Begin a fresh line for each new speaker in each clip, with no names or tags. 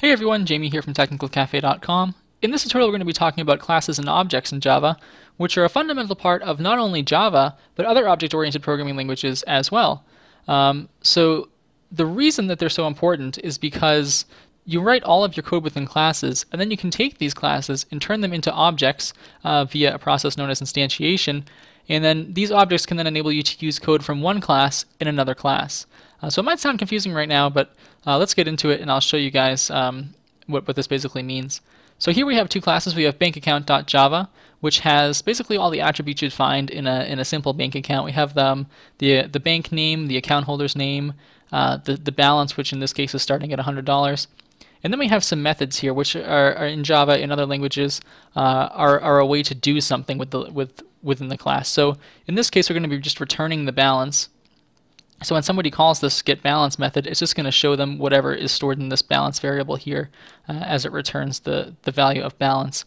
Hey everyone, Jamie here from TechnicalCafe.com. In this tutorial we're going to be talking about classes and objects in Java, which are a fundamental part of not only Java, but other object-oriented programming languages as well. Um, so the reason that they're so important is because you write all of your code within classes, and then you can take these classes and turn them into objects uh, via a process known as instantiation, and then these objects can then enable you to use code from one class in another class. Uh, so it might sound confusing right now, but uh, let's get into it and I'll show you guys um, what, what this basically means. So here we have two classes. We have bankaccount.java, which has basically all the attributes you'd find in a, in a simple bank account. We have um, the, the bank name, the account holder's name, uh, the, the balance, which in this case is starting at $100. And then we have some methods here, which are, are in Java in other languages uh, are, are a way to do something with the, with, within the class. So in this case, we're going to be just returning the balance. So when somebody calls this get balance method, it's just going to show them whatever is stored in this balance variable here uh, as it returns the, the value of balance.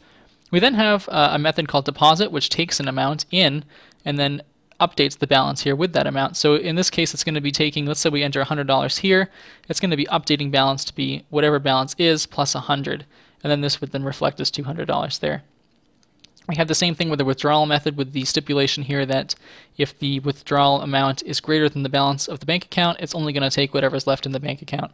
We then have uh, a method called deposit, which takes an amount in and then updates the balance here with that amount. So in this case, it's going to be taking, let's say we enter $100 here, it's going to be updating balance to be whatever balance is plus 100. And then this would then reflect as $200 there. We have the same thing with the withdrawal method with the stipulation here that if the withdrawal amount is greater than the balance of the bank account, it's only going to take whatever's left in the bank account.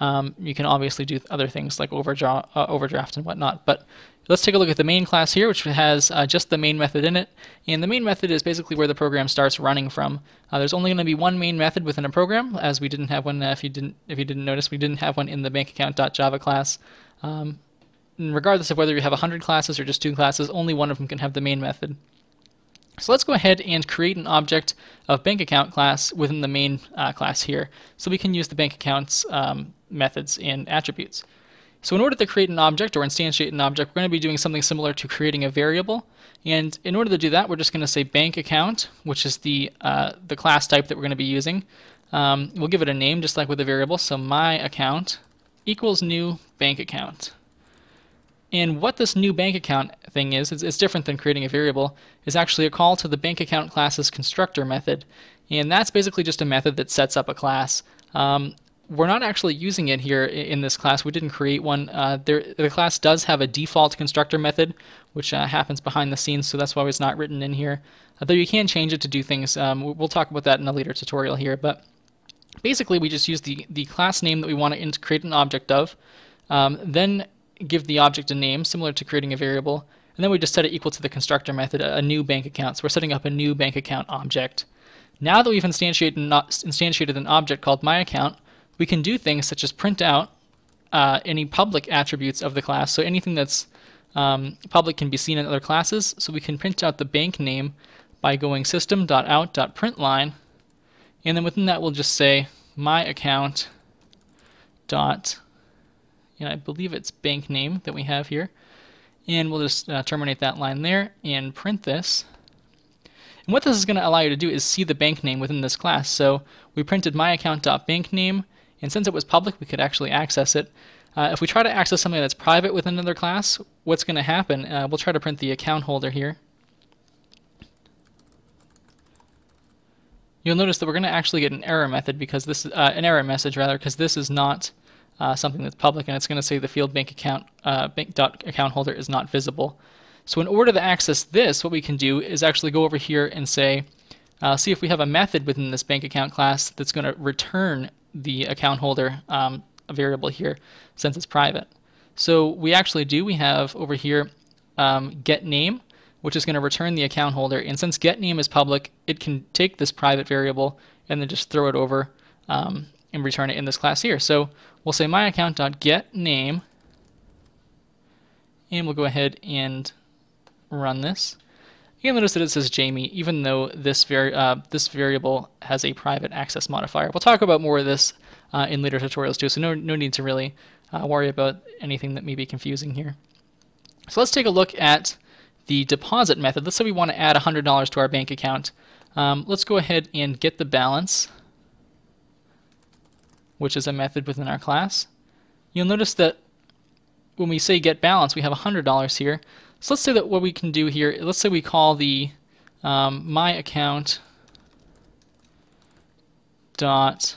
Um, you can obviously do other things like overdraw, uh, overdraft and whatnot, but let's take a look at the main class here, which has uh, just the main method in it. And the main method is basically where the program starts running from. Uh, there's only going to be one main method within a program, as we didn't have one. Uh, if you didn't, if you didn't notice, we didn't have one in the bankaccount.java class. Um, regardless of whether you have 100 classes or just two classes, only one of them can have the main method. So let's go ahead and create an object of bank account class within the main uh, class here. So we can use the bank accounts um, methods and attributes. So in order to create an object or instantiate an object, we're going to be doing something similar to creating a variable. And in order to do that, we're just going to say bank account, which is the, uh, the class type that we're going to be using. Um, we'll give it a name just like with a variable. So my account equals new bank account. And what this new bank account thing is, it's, it's, different than creating a variable, is actually a call to the bank account class's constructor method. And that's basically just a method that sets up a class. Um, we're not actually using it here in this class. We didn't create one. Uh, there, the class does have a default constructor method, which uh, happens behind the scenes, so that's why it's not written in here. Although you can change it to do things. Um, we'll talk about that in a later tutorial here. But basically, we just use the, the class name that we want to create an object of. Um, then give the object a name, similar to creating a variable, and then we just set it equal to the constructor method, a new bank account. So we're setting up a new bank account object. Now that we've instantiated, instantiated an object called myAccount, we can do things such as print out uh, any public attributes of the class. So anything that's um, public can be seen in other classes. So we can print out the bank name by going system.out.println, and then within that we'll just say myAccount dot and I believe it's bank name that we have here. And we'll just uh, terminate that line there and print this. And what this is going to allow you to do is see the bank name within this class. So we printed myaccount.bankname, and since it was public, we could actually access it. Uh, if we try to access something that's private within another class, what's going to happen? Uh, we'll try to print the account holder here. You'll notice that we're going to actually get an error method because this uh, an error message rather because this is not uh, something that's public, and it's going to say the field bank account uh, bank dot account holder is not visible. So in order to access this, what we can do is actually go over here and say, uh, see if we have a method within this bank account class that's going to return the account holder um, variable here, since it's private. So we actually do. We have over here um, get name, which is going to return the account holder. And since get name is public, it can take this private variable and then just throw it over um, and return it in this class here. So we'll say my myaccount.getName, and we'll go ahead and run this. You'll notice that it says Jamie, even though this, vari uh, this variable has a private access modifier. We'll talk about more of this uh, in later tutorials too, so no, no need to really uh, worry about anything that may be confusing here. So let's take a look at the deposit method. Let's say we want to add $100 to our bank account. Um, let's go ahead and get the balance which is a method within our class, you'll notice that when we say get balance, we have $100 here. So let's say that what we can do here, let's say we call the um, my account dot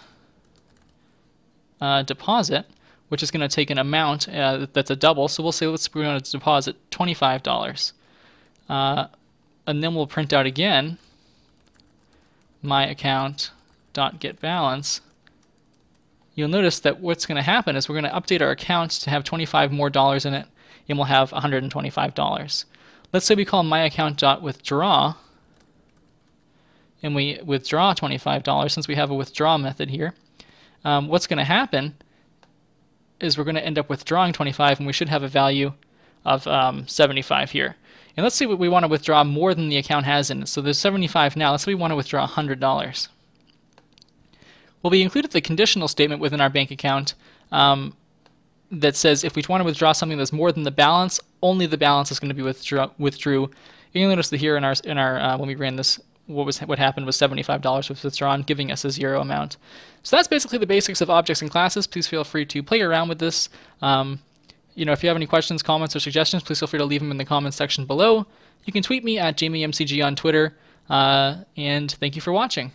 uh, deposit. which is going to take an amount uh, that's a double. So we'll say let's we're going to deposit $25. Uh, and then we'll print out again my account dot get balance. You'll notice that what's going to happen is we're going to update our account to have 25 more dollars in it, and we'll have $125. Let's say we call my account dot withdraw, and we withdraw $25 since we have a withdraw method here. Um, what's going to happen is we're going to end up withdrawing 25, and we should have a value of um, 75 here. And let's say we want to withdraw more than the account has in it. So there's 75 now. Let's say we want to withdraw $100. Well, we included the conditional statement within our bank account um, that says if we want to withdraw something that's more than the balance, only the balance is going to be withdraw, withdrew. You'll notice that here in our in our uh, when we ran this, what was what happened was $75 was withdrawn, giving us a zero amount. So that's basically the basics of objects and classes. Please feel free to play around with this. Um, you know, if you have any questions, comments, or suggestions, please feel free to leave them in the comments section below. You can tweet me at JamieMCG on Twitter. Uh, and thank you for watching.